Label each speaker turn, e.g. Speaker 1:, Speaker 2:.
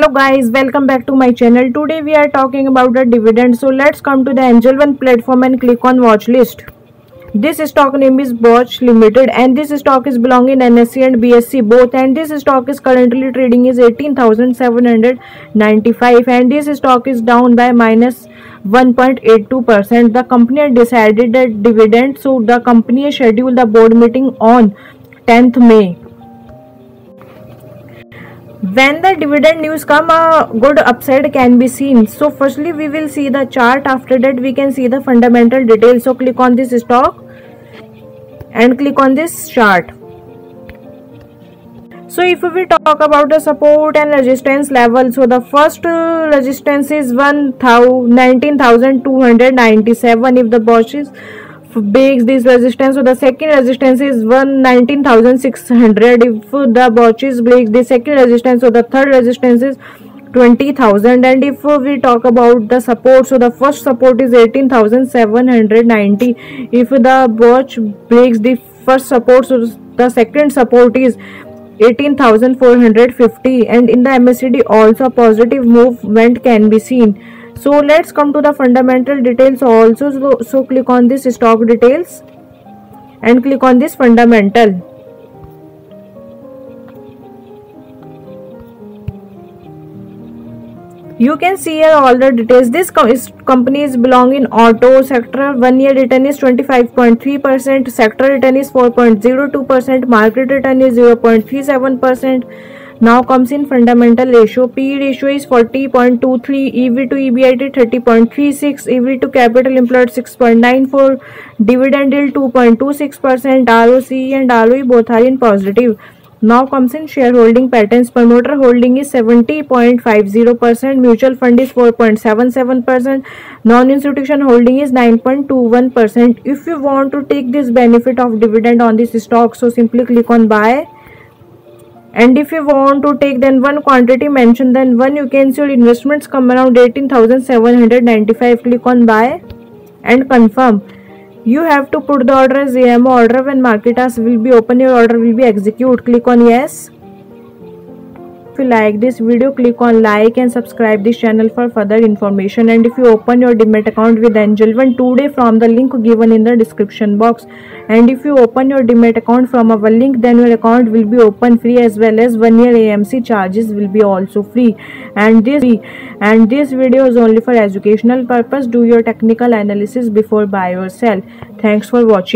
Speaker 1: hello guys. Welcome back to my channel. Today we are talking about the dividend. So let's come to the angel one platform and click on watch list. This stock name is Bosch Limited and this stock is belonging NSE and BSE both and this stock is currently trading is 18,795 and this stock is down by minus 1.82 percent. The company decided that dividend so the company scheduled the board meeting on 10th May when the dividend news come a good upside can be seen. So firstly we will see the chart. After that we can see the fundamental details. So click on this stock and click on this chart. So if we talk about the support and resistance level so the first uh, resistance is 19297 if the Bosch is breaks this resistance. So the second resistance is 19600 if the Bosch's breaks the second resistance so the third resistance is 20000 and if we talk about the support so the first support is 18790 if the Bosch breaks the first support so the second support is 18450 and in the MACD also positive movement can be seen so let's come to the fundamental details also. So, so click on this stock details and click on this fundamental. You can see here all the details. This co is, company is belong in auto sector. One year return is 25.3 percent. Sector return is 4.02 percent. Market return is 0.37 percent now comes in fundamental ratio. P ratio is 40.23, EV to EBIT 30.36, EV to capital employed 6.94, dividend yield 2.26%, ROC and ROE both are in positive. Now comes in shareholding patterns. Promoter holding is 70.50%, mutual fund is 4.77%, non-institution holding is 9.21%. If you want to take this benefit of dividend on this stock, so simply click on buy and if you want to take then one quantity mentioned then one you can see your investments come around 18795 click on buy and confirm. You have to put the order as AMO order when market as will be open your order will be execute click on yes you like this video click on like and subscribe this channel for further information. And if you open your demat account with angel one today from the link given in the description box. And if you open your demat account from our link then your account will be open free as well as one year amc charges will be also free. And this and this video is only for educational purpose. Do your technical analysis before buy or sell thanks for watching